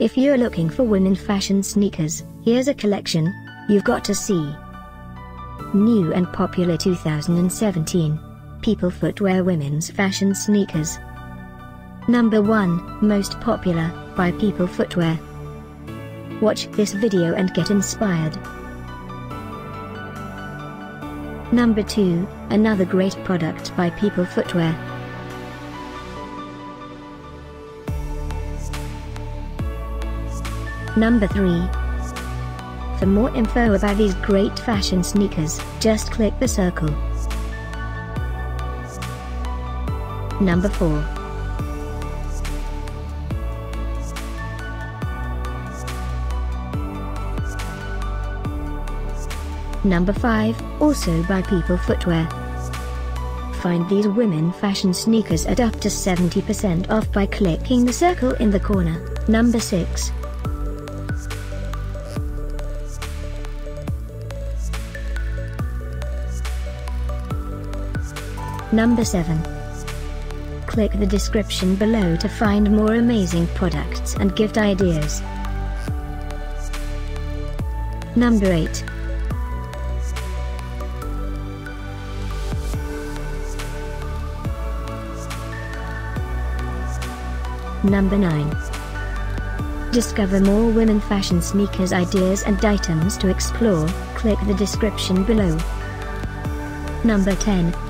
If you're looking for women fashion sneakers, here's a collection you've got to see. New and popular 2017 People Footwear Women's Fashion Sneakers. Number 1 Most Popular by People Footwear. Watch this video and get inspired. Number 2 Another great product by People Footwear. Number 3. For more info about these great fashion sneakers, just click the circle. Number 4. Number 5, also by People Footwear. Find these women fashion sneakers at up to 70% off by clicking the circle in the corner. Number 6. Number 7. Click the description below to find more amazing products and gift ideas. Number 8. Number 9. Discover more women fashion sneakers ideas and items to explore, click the description below. Number 10.